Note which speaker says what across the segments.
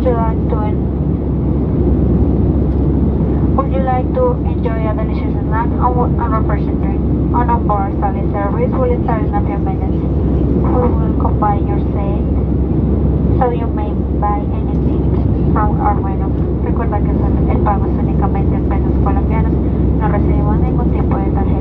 Speaker 1: Would you like to Would you like to enjoy a delicious snack and refreshing drink? On a board service service will start in a few minutes. We will combine your seat so you may buy anything from our menu. Recuerda que el pago es únicamente en pesos colombianos. No recibimos ningún tipo de tarjeta.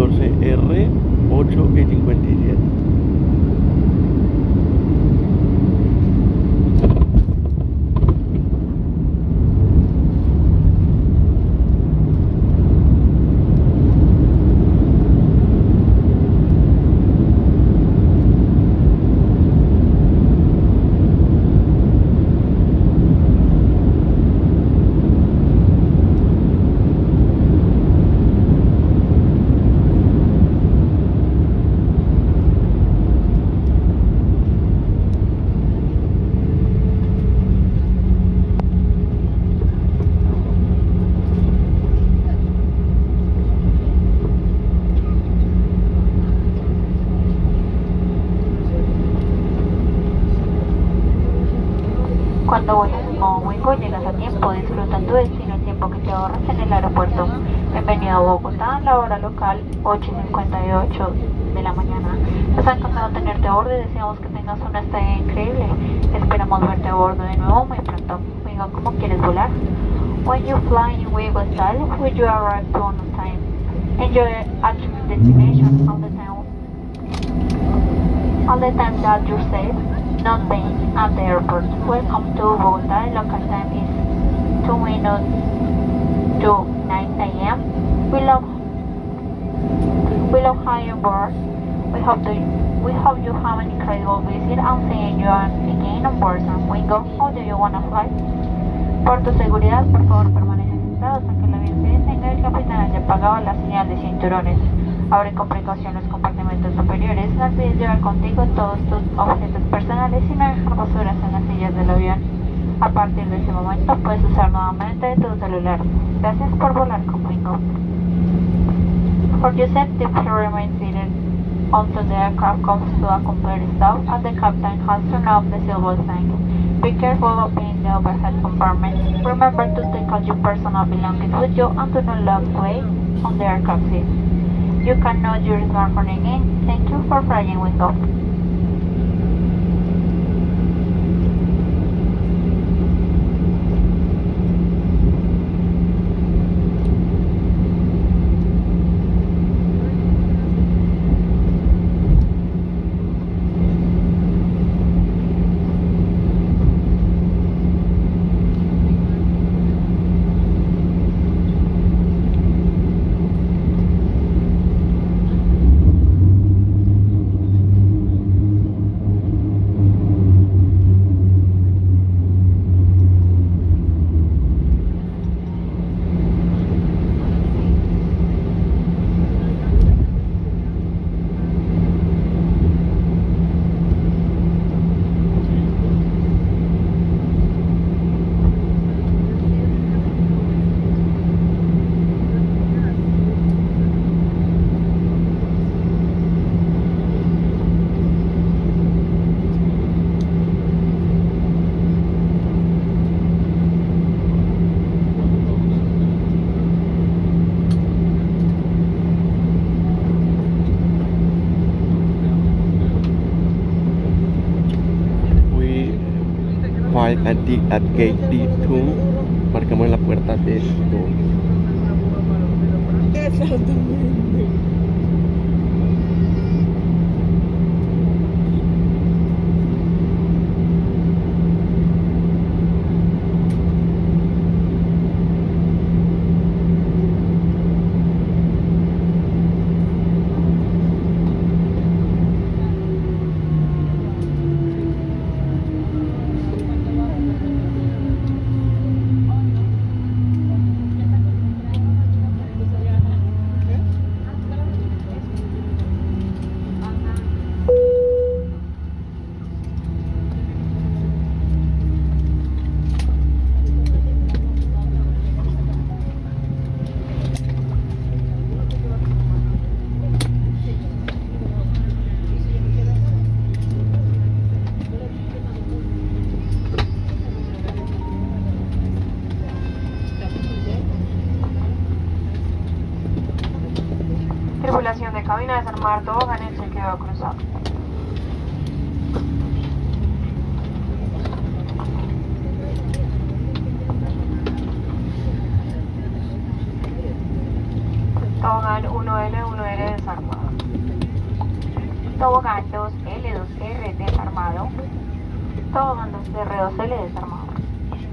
Speaker 2: J14R
Speaker 1: Cuando vuelas en Wingo llegas a tiempo, disfruta tu destino el tiempo que te ahorras en el aeropuerto. Bienvenido a Bogotá, la hora local 8.58 de la mañana. Nos ha encantado tenerte a bordo y deseamos que tengas una estadía increíble. Esperamos verte a bordo de nuevo muy pronto. Wingo, ¿cómo quieres volar? When you fly in Wingo style, will you arrive on time? Enjoy at your destination all the time. All the time that you're safe not being at the airport. Welcome to Bogota. Local time is 2 minutes to 9 a.m. We love we love you board. We hope to we hope you have an incredible visit and seeing you again on board San Wingo. How do you wanna fly? Por tu seguridad, por favor, permanece sentado hasta que el avión se detenga el capitán haya apagado la señal de cinturones. Abre con precaución los compartimentos superiores. No olvides llevar contigo todos tus objetos personales y no dejar basuras en las sillas del avión. A partir de ese momento puedes usar nuevamente tu celular. Gracias por volar con Wingo. For your safety, please remain seated until the aircraft comes to a complete stop and the captain has turned off the silver sign. Be careful opening the overhead compartment. Remember to take all your personal belongings with you and do not lock away on the aircraft seat. You can now use your smartphone again. Thank you for flying with us.
Speaker 2: At gate D2. Marcamos la puerta de 2.
Speaker 3: Cabina de San Marto, el chequeo cruzado.
Speaker 1: Tobogán 1L1R desarmado. Tobogán 2L2R desarmado. Tobogán 2R2L desarmado.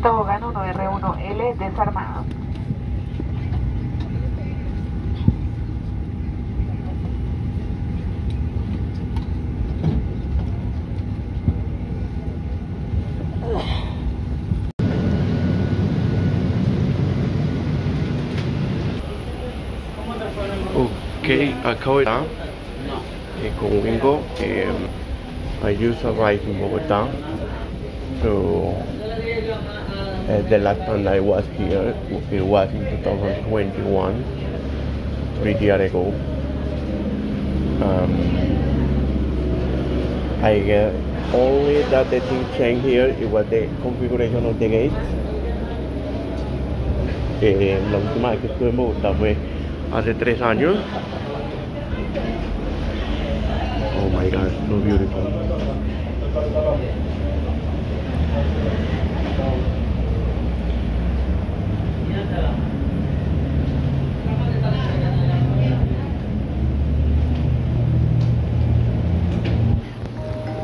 Speaker 3: Tobogán 1R1L desarmado.
Speaker 2: Ok, acabo de estar eh, con Wingo. Eh, I just arrived in Bogota. So, uh, the last time I was here, it was in 2021, three years ago. Um, I guess only that the thing changed here, it was the configuration of the gate. Eh, la última vez que estuve en Bogotá fue hace tres años. So beautiful.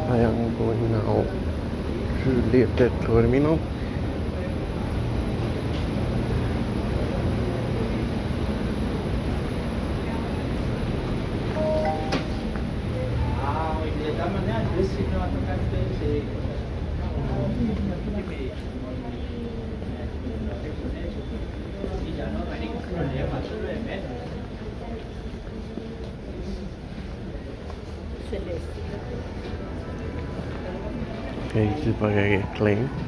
Speaker 2: I am going now to leave the terminal. Clean.